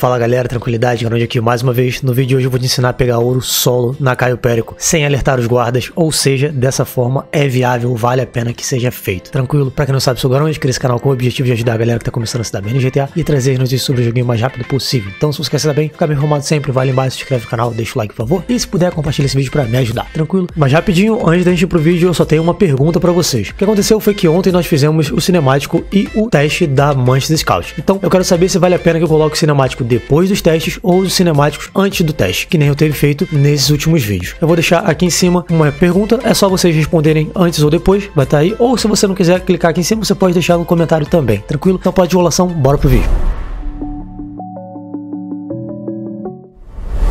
Fala galera, tranquilidade, grande aqui mais uma vez. No vídeo de hoje eu vou te ensinar a pegar ouro solo na Caio Périco, sem alertar os guardas, ou seja, dessa forma é viável, vale a pena que seja feito. Tranquilo? Pra quem não sabe, sou o Garões, criei esse canal com o objetivo de ajudar a galera que tá começando a se dar bem no GTA e trazer as notícias sobre o joguinho o mais rápido possível. Então se você quer se dar bem, ficar bem informado sempre, vai lá embaixo, se inscreve no canal, deixa o like por favor. E se puder, compartilha esse vídeo pra me ajudar, tranquilo? Mas rapidinho, antes da gente ir pro vídeo, eu só tenho uma pergunta pra vocês. O que aconteceu foi que ontem nós fizemos o cinemático e o teste da Manchester Scout. Então eu quero saber se vale a pena que eu coloque o cinemático depois dos testes ou os cinemáticos antes do teste, que nem eu teve feito nesses últimos vídeos. Eu vou deixar aqui em cima uma pergunta, é só vocês responderem antes ou depois, vai estar tá aí. Ou se você não quiser clicar aqui em cima, você pode deixar no comentário também, tranquilo? Então pode de enrolação, bora pro vídeo.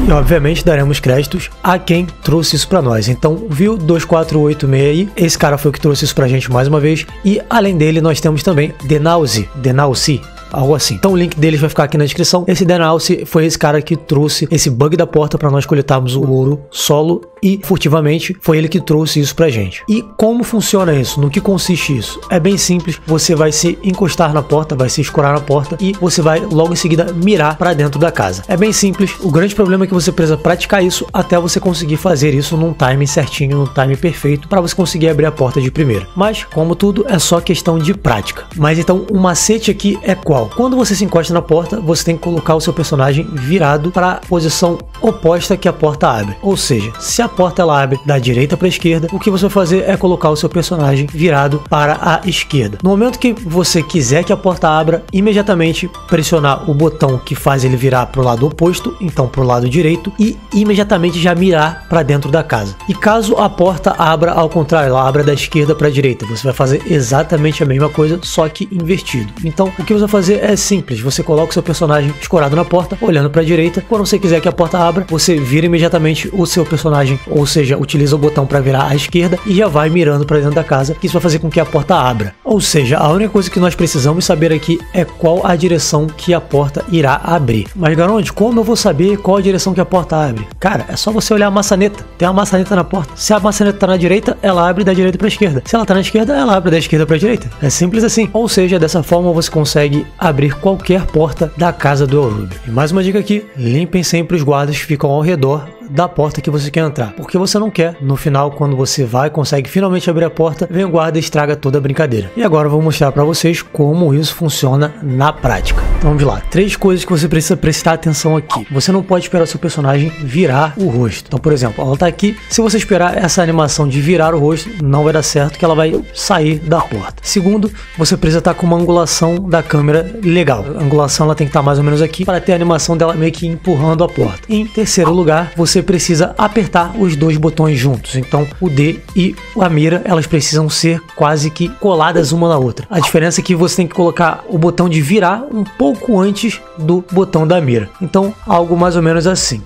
E obviamente daremos créditos a quem trouxe isso para nós. Então, viu 2486 aí, esse cara foi o que trouxe isso pra gente mais uma vez. E além dele, nós temos também Denauzi, Denauzi, algo assim. Então o link deles vai ficar aqui na descrição. Esse Denalce foi esse cara que trouxe esse bug da porta para nós coletarmos o ouro solo e furtivamente foi ele que trouxe isso pra gente. E como funciona isso? No que consiste isso? É bem simples, você vai se encostar na porta, vai se escorar na porta e você vai logo em seguida mirar para dentro da casa. É bem simples, o grande problema é que você precisa praticar isso até você conseguir fazer isso num time certinho, num time perfeito para você conseguir abrir a porta de primeira. Mas, como tudo, é só questão de prática. Mas então, o macete aqui é qual? Quando você se encosta na porta, você tem que colocar o seu personagem virado para a posição oposta que a porta abre. Ou seja, se a porta ela abre da direita para a esquerda, o que você vai fazer é colocar o seu personagem virado para a esquerda. No momento que você quiser que a porta abra, imediatamente pressionar o botão que faz ele virar para o lado oposto, então para o lado direito, e imediatamente já mirar para dentro da casa. E caso a porta abra ao contrário, ela abra da esquerda para a direita, você vai fazer exatamente a mesma coisa, só que invertido. Então, o que você vai fazer é simples, você coloca o seu personagem escorado na porta, olhando para a direita. Quando você quiser que a porta abra, você vira imediatamente o seu personagem ou seja, utiliza o botão para virar à esquerda e já vai mirando para dentro da casa, que isso vai fazer com que a porta abra. Ou seja, a única coisa que nós precisamos saber aqui é qual a direção que a porta irá abrir. Mas Garonde, como eu vou saber qual a direção que a porta abre? Cara, é só você olhar a maçaneta. Tem uma maçaneta na porta. Se a maçaneta está na direita, ela abre da direita para esquerda. Se ela está na esquerda, ela abre da esquerda para direita. É simples assim. Ou seja, dessa forma você consegue abrir qualquer porta da casa do Elrube. E mais uma dica aqui: limpem sempre os guardas que ficam ao redor da porta que você quer entrar. Porque você não quer, no final, quando você vai, consegue finalmente abrir a porta, vem o guarda e estraga toda a brincadeira. E agora eu vou mostrar para vocês como isso funciona na prática. Então vamos lá, três coisas que você precisa prestar atenção aqui. Você não pode esperar seu personagem virar o rosto. Então, por exemplo, ela tá aqui, se você esperar essa animação de virar o rosto, não vai dar certo que ela vai sair da porta. Segundo, você precisa estar tá com uma angulação da câmera legal. A angulação ela tem que estar tá mais ou menos aqui para ter a animação dela meio que empurrando a porta. Em terceiro lugar, você você precisa apertar os dois botões juntos. Então, o D e a mira, elas precisam ser quase que coladas uma na outra. A diferença é que você tem que colocar o botão de virar um pouco antes do botão da mira. Então, algo mais ou menos assim.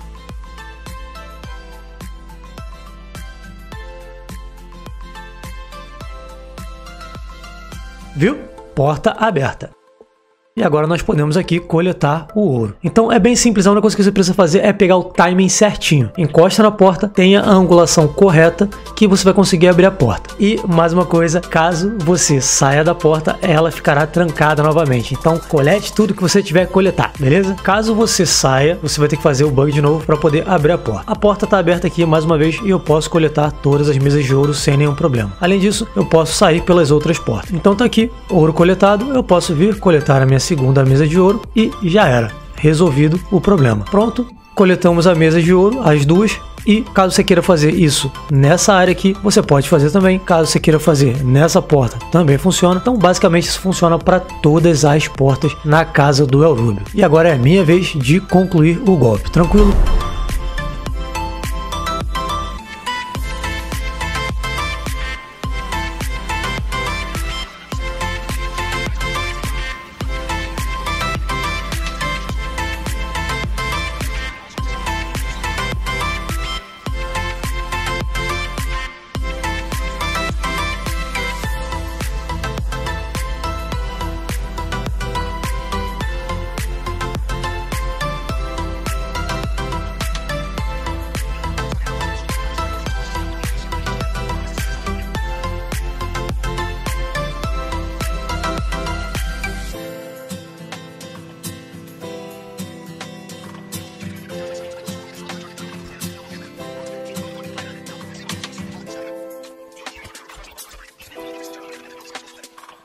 Viu? Porta aberta. E agora nós podemos aqui coletar o ouro. Então é bem simples, a única coisa que você precisa fazer é pegar o timing certinho. Encosta na porta, tenha a angulação correta que você vai conseguir abrir a porta. E mais uma coisa, caso você saia da porta, ela ficará trancada novamente. Então colete tudo que você tiver coletar, beleza? Caso você saia, você vai ter que fazer o bug de novo para poder abrir a porta. A porta está aberta aqui mais uma vez e eu posso coletar todas as mesas de ouro sem nenhum problema. Além disso, eu posso sair pelas outras portas. Então tá aqui, ouro coletado, eu posso vir coletar a minha segunda mesa de ouro e já era. Resolvido o problema. Pronto, coletamos a mesa de ouro, as duas, e caso você queira fazer isso nessa área aqui, você pode fazer também. Caso você queira fazer nessa porta, também funciona. Então, basicamente, isso funciona para todas as portas na casa do El Rubio. E agora é minha vez de concluir o golpe. Tranquilo?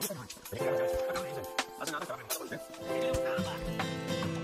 Thank you.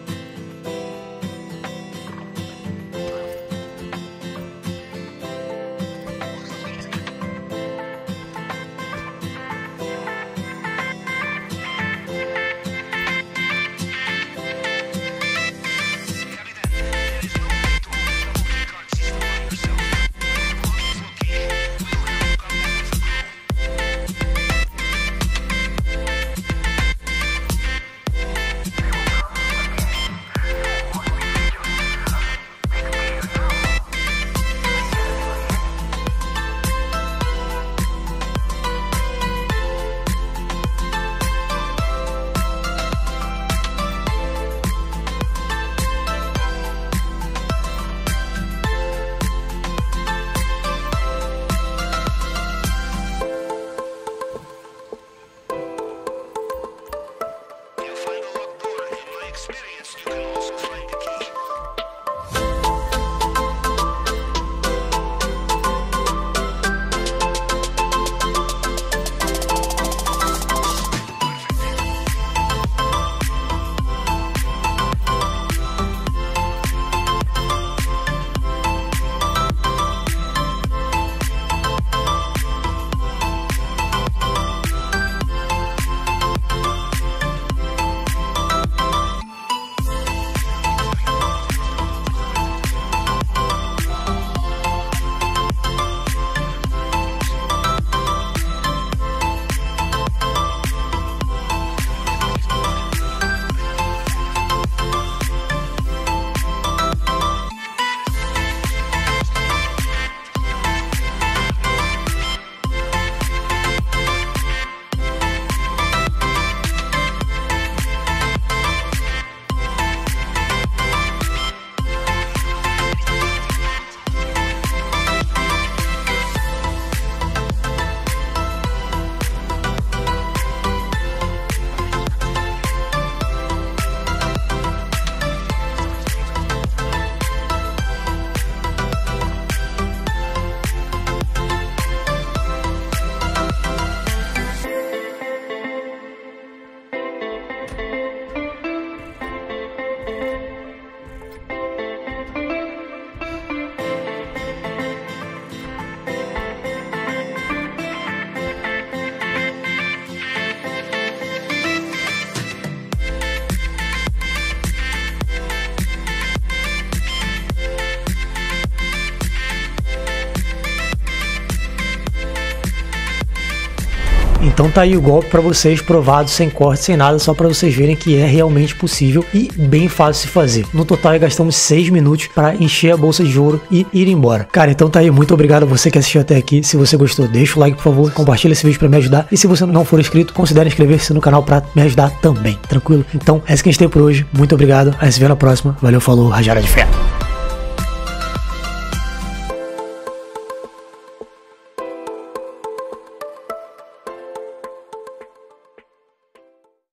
Então tá aí o golpe para vocês provado sem corte, sem nada, só para vocês verem que é realmente possível e bem fácil de fazer. No total gastamos 6 minutos para encher a bolsa de ouro e ir embora. Cara, então tá aí, muito obrigado a você que assistiu até aqui. Se você gostou, deixa o like por favor, compartilha esse vídeo para me ajudar e se você não for inscrito, considere inscrever-se no canal para me ajudar também, tranquilo? Então, é isso que a gente tem por hoje. Muito obrigado, a gente se vê na próxima. Valeu, falou, rajada de fé.